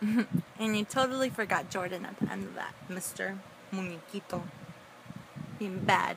and you totally forgot Jordan at the end of that, Mr. Muñequito. Being bad.